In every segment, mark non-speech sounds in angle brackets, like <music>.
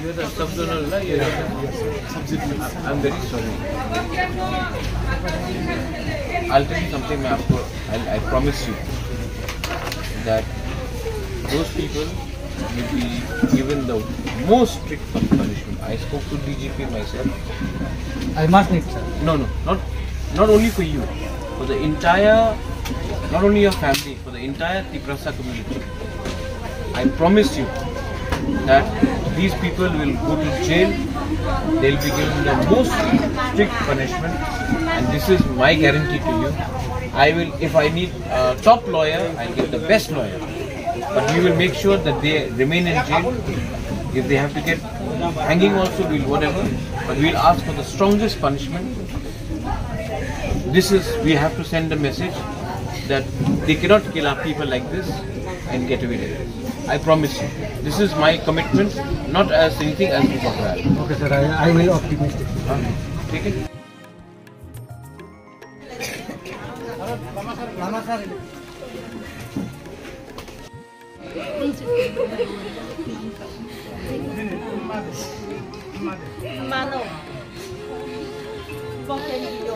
You are the. I'm very sorry. I'll tell you something. I, I promise you that those people will be given the most strict punishment. I spoke to DGP myself. I must need, sir. No, no, not not only for you, for the entire, not only your family, for the entire Tiprasa community. I promise you that these people will go to jail. They'll be given the most strict punishment, and this is my guarantee to you. I will, if I need a top lawyer, I'll get the best lawyer. But we will make sure that they remain in jail. If they have to get hanging also, we'll whatever. But we'll ask for the strongest punishment. This is, we have to send a message that they cannot kill our people like this and get away with it. I promise you. This is my commitment, not as anything as Bukakral. Okay, sir. I, I will optimistic. ठीक है Mano. Bokeh video.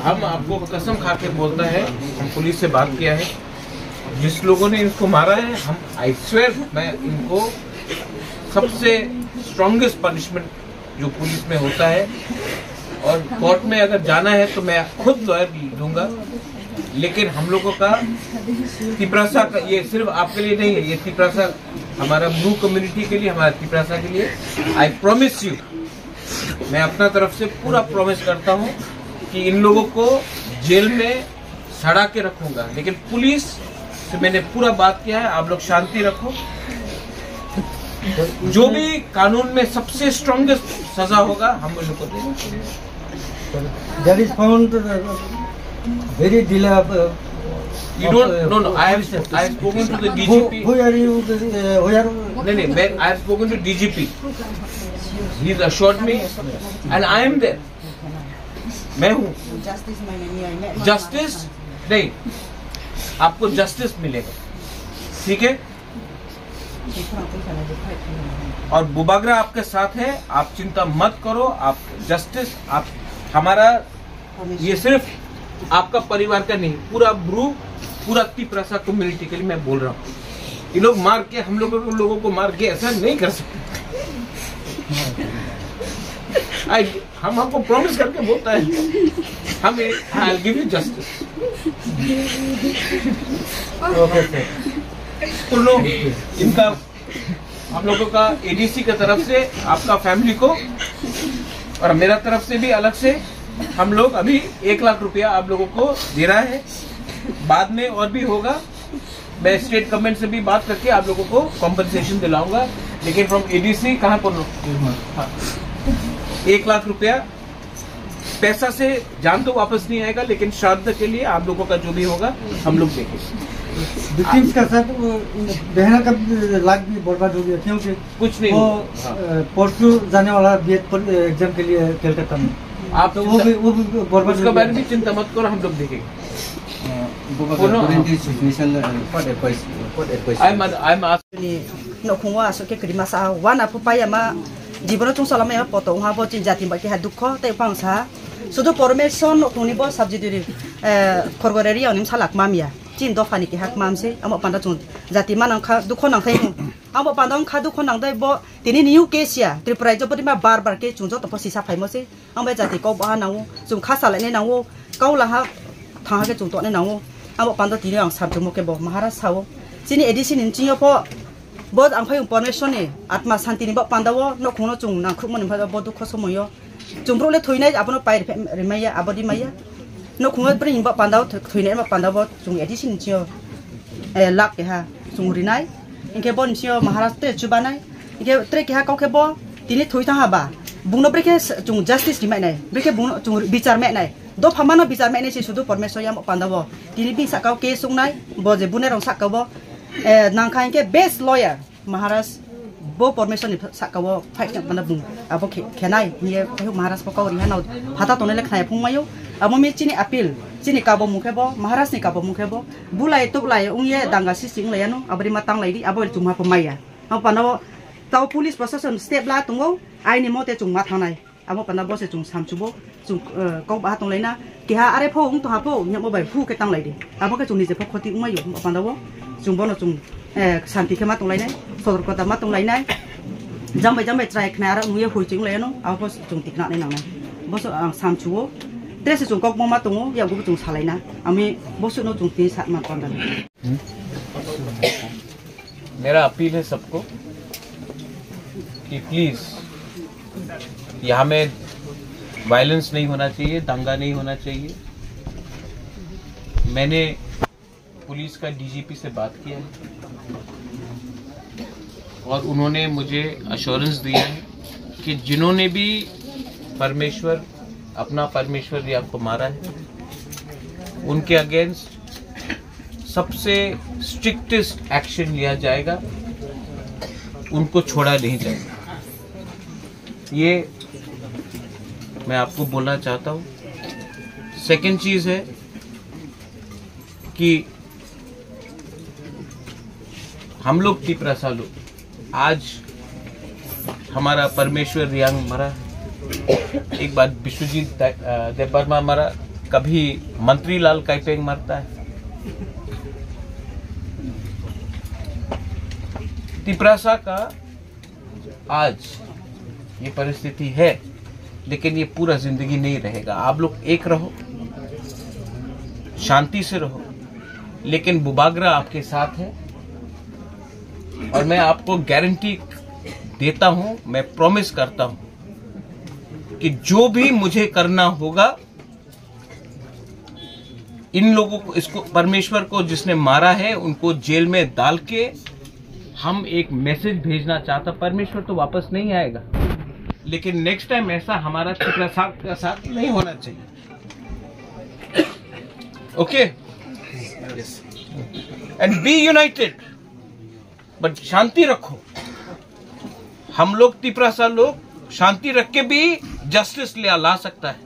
हम आपको कसम खा के बोलता है, हम पुलिस से बात किया है। जिस लोगों ने इनको मारा है, हम आई स्वेर मैं इनको सबसे स्ट्रॉन्गेस्ट पनिशमेंट जो पुलिस में होता है, और कोर्ट में अगर जाना है तो मैं खुद लॉयर दूँगा। लेकिन हम लोगों का तिपरासा का ये सिर्फ़ आपके लिए नहीं है, ये तिपरासा हमारा ब्लू कम्युनिटी के लिए, हमारा तिपरासा के लिए। आई प्रॉमिस यू मैं अपना तरफ़ से पूरा प्रॉमिस करता हूँ कि इन लोगों को जेल में सड़ा के रखूँगा। लेकिन पुलिस से मैंने पूरा बात किया है, आप लोग शांति रखो। जो भी कानून में सबसे स्ट्रॉन्गेस्ट सजा होगा, हम लोग को देंगे। Uh, very delay. Of, uh, You don't no no I have I have spoken to the DGP who who are you? Uh, who are? नहीं नहीं मैं I have spoken to DGP he has assured me and I am there मैं हूँ justice नहीं आपको justice मिलेगा ठीक है और बुबागरा आपके साथ है आप चिंता मत करो आप जस्टिस आप हमारा ये सिर्फ़ आपका परिवार का नहीं पूरा ब्रू पूरा तिप्रसा कम्युनिटी के लिए मैं बोल रहा हूँ। ये लोग मार के हम लोगों को लोगों को मार के ऐसा नहीं कर सकते। <laughs> I, हम आपको प्रॉमिस करके बोलता है। हम आई गिव यू जस्टिस. उन लोग इनका हम लोगों का एडीसी की तरफ़ से आपका फैमिली को और मेरा तरफ़ से भी अलग से हम लोग अभी एक लाख रुपया आप लोगों को दे रहा है। बाद में और भी होगा। मैं स्टेट गवर्नमेंट से भी बात करके आप लोगों को कॉम्पनसेशन दिलाऊँगा। लेकिन फ्रॉम एडीसी कहाँ पर हाँ। एक लाख रुपया पैसा से जान तो वापस नहीं आएगा लेकिन श्राद्ध के लिए आप लोगों का जो भी होगा हम लोग विक्टिम्स का सर बहना का लाख भी बर्बाद हो गया क्योंकि कुछ नहीं वो हाँ। परसों जाने वाला बी एग्ज़ाम के लिए कलकत्ता में। आप तो वो भी वो भी बर्बाद उसके हो बारे गया में चिंता मत करो हम लोग देखेंगे Bubaga, Puno, current situation, uh, what advice, what advice? I am I am ni no khungwa so ke kri masa wana pu pa yama jibono chung sala me poto ha bo chin do phani ki hak mam se amo panda chun jati man angkha dukho nang thai amo panda angkha dukho nang dai bo tini new kesia tripurai jo pati ma bar bar ke chu jo tapo sisa phai mo se amo jati ko ba nang chu kha sa la ne nang wo kau la ha tha ke chu to ne nang wo amo panda tini ang sab jomo ke bo mahara sao chini edition in chi yo po bo ang phai information ne atma shanti ni bo panda wo no khono chu nang khu mon ba bo dukho somoyo thoi thoinai apuno pai remaya abodi maiya นกหัวปริญบปันดาวถอยเนี่ยมาปันดาวจงเอที่ชินเชียวเอลักเหรอสงรินัยอีกแค่บนเชียวมหาราชตัวจุบานัยอีกแค่ตรีกี่ห้าก็แค่บ่ตีนี้ถอยทางหาบ่าบุญนบริแค่จง justice ดีไหมนัยบริแค่บุญจงบิจารแม่นัยดอพมานะบิจารแม่นัยชีสุดุพรเมศยามปันดาวตีนี้บิสักก็เกสุงนัยบ่จะบุญเรื่องสักก็บ่เออนางข้าอีกแค่ best lawyer มหาราชบ่พรเมศนี่สักก็บ่ไปจังปันดาบุญอ่ะบ่แค่แค่นัยนี่เขาอยู่มหาราชปกครองหรือฮะเราพัฒนาตรงนี้เล็กนัยพุ่งมาอยู่ amumi chini apil. Chini kabo mukhebo maharashni kabo mukhebo bulai tok lai ungye danga si sing layano, abri matang lai di abori chuma pemaya amo panabo tau polis procession step lah, tungo aini mote chuma thanai amo panabo bose se samchubo chung eh, kau ba tong lai na. Kiha are pho ung to ha nyamo bai fu ke tang lai di. Amo ke chung ni je pho khoti umayo panabo chung bono chung eh, santi ke ma tong lai nai sodarkota ma tong lai nai. Jambai jambai try khna ra ungye hui chung amo bose tikna nai. Nangai, bose ah, बस आं सामचुओ dress जों कक मा दङ यावबो जों सालायना आमी बसनो जों ति सात मा पांदान मेरा अपील है सबको कि प्लीज़ यहाँ में वायलेंस नहीं होना चाहिए, दंगा नहीं होना चाहिए। मैंने पुलिस का डीजीपी से बात किया है और उन्होंने मुझे अश्योरेंस दिया है कि जिन्होंने भी परमेश्वर अपना परमेश्वर रिया को मारा है। उनके अगेंस्ट सबसे स्ट्रिक्टेस्ट एक्शन लिया जाएगा। उनको छोड़ा नहीं जाएगा। ये मैं आपको बोलना चाहता हूँ। सेकंड चीज़ है कि हम लोग तिपरासा लोग आज हमारा परमेश्वर रियांग मरा है। एक बार विश्वजीत देवर्मा मरा कभी मंत्री लाल कैपेंग मरता है? तिपरासा का आज ये परिस्थिति है, लेकिन ये पूरा ज़िंदगी नहीं रहेगा। आप लोग एक रहो, शांति से रहो, लेकिन बुबागरा आपके साथ है, और मैं आपको गारंटी देता हूँ, मैं प्रॉमिस करता हूँ कि जो भी मुझे करना होगा, इन लोगों को, इसको, परमेश्वर को जिसने मारा है, उनको जेल में डाल के हम एक मैसेज भेजना चाहता, परमेश्वर तो वापस नहीं आएगा। लेकिन नेक्स्ट टाइम ऐसा हमारा चित्रा साथ का साथ नहीं होना चाहिए। Okay and be united but शांति रखो। हम लोग तिपरासा लोग शांति रख के भी जस्टिस ले ला सकता है।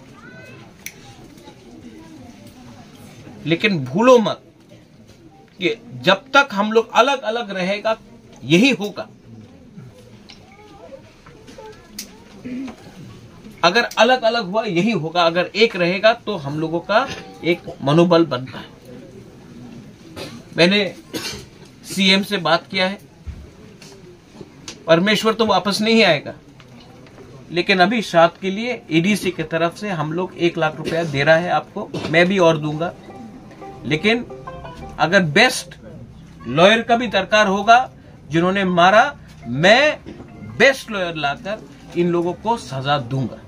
लेकिन भूलो मत कि जब तक हम लोग अलग अलग रहेगा, यही होगा। अगर अलग अलग हुआ, यही होगा। अगर एक रहेगा तो हम लोगों का एक मनोबल बनता है। मैंने सीएम से बात किया है। परमेश्वर तो वापस नहीं आएगा। लेकिन अभी श्राद्ध के लिए एडीसी की तरफ़ से हम लोग एक लाख रुपया दे रहा है आपको। मैं भी और दूँगा। लेकिन अगर बेस्ट लॉयर का भी दरकार होगा, जिन्होंने मारा, मैं बेस्ट लॉयर लाकर इन लोगों को सजा दूँगा।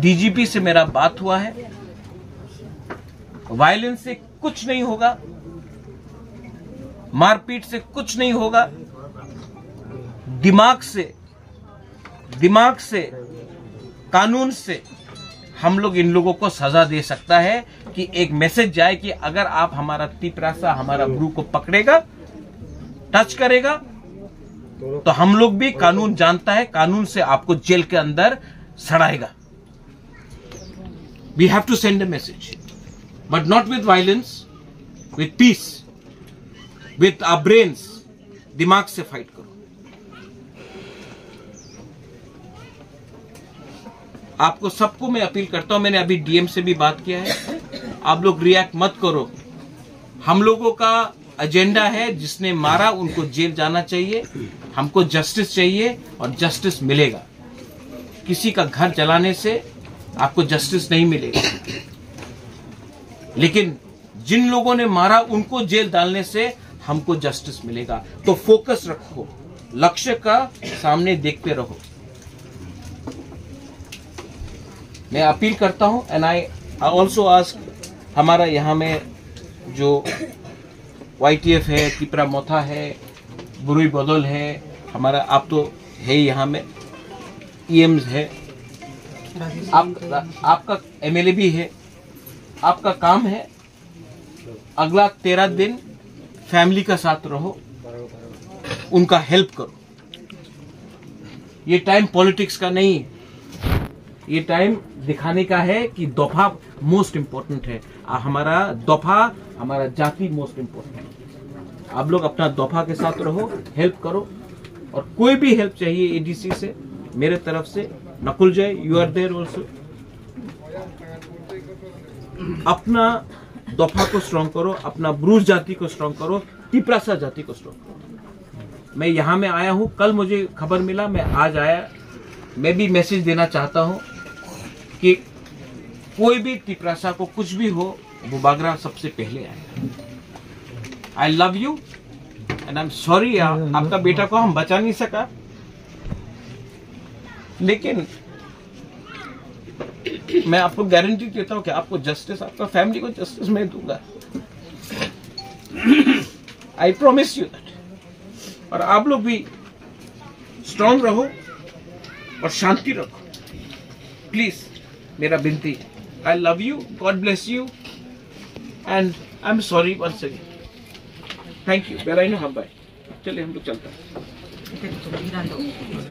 डीजीपी से मेरा बात हुआ है। वायलेंस से कुछ नहीं होगा। मारपीट से कुछ नहीं होगा। दिमाग से दिमाग से कानून से हम लोग इन लोगों को सजा दे सकता है कि एक मैसेज जाए कि अगर आप हमारा तिपरासा हमारा ब्रू को पकड़ेगा टच करेगा तो हम लोग भी कानून जानता है कानून से आपको जेल के अंदर सड़ाएगा। We have to send a message but not with violence with peace with our brains दिमाग से फाइट करो। आपको सबको मैं अपील करता हूँ, मैंने अभी डीएम से भी बात किया है। आप लोग रिएक्ट मत करो। हम लोगों का एजेंडा है, जिसने मारा उनको जेल जाना चाहिए, हमको जस्टिस चाहिए और जस्टिस मिलेगा। किसी का घर जलाने से आपको जस्टिस नहीं मिलेगा। लेकिन जिन लोगों ने मारा उनको जेल डालने से हमको जस्टिस मिलेगा। तो फोकस रखो। लक्ष्य का सामने देखते रहो। मैं अपील करता हूँ एंड आई ऑल्सो आस्क हमारा यहाँ में जो वाईटीएफ है तिपरा मोथा है बुरुई बदल है, हमारा आप तो है ही यहाँ में ईएम्स है, आप, आपका एमएलए भी है, आपका काम है, अगला तेरह दिन फैमिली का साथ रहो, उनका हेल्प करो। ये टाइम पॉलिटिक्स का नहीं है। ये टाइम दिखाने का है कि दफ़ा मोस्ट इम्पोर्टेंट है। हमारा दफ़ा हमारा जाति मोस्ट इम्पोर्टेंट है। आप लोग अपना दफ़ा के साथ रहो हेल्प करो और कोई भी हेल्प चाहिए एडीसी से, मेरे तरफ़ से, नकुल जय यू आर देयर ऑल्सो अपना दफ़ा को स्ट्रॉन्ग करो, अपना ब्रूज जाति को स्ट्रॉन्ग करो, तिपरासा जाति को स्ट्रॉन्ग करो। मैं यहाँ में आया हूँ, कल मुझे खबर मिला, मैं आज आया, मैं भी मैसेज देना चाहता हूँ। कि कोई भी तिपरासा को कुछ भी हो, वो बागरा सबसे पहले आए। I love you and I am sorry आपका बेटा को हम बचा नहीं सका। लेकिन मैं आपको गारंटी देता हूँ कि आपको जस्टिस आपका फैमिली को जस्टिस मैं दूँगा। आई प्रोमिस यू दैट और आप लोग भी स्ट्रांग रहो और शांति रखो। प्लीज़ मेरा बिनती। I love you God bless you and I am sorry once again thank you बेराइनो हम बाय। चलिए, हम लोग चलते हैं।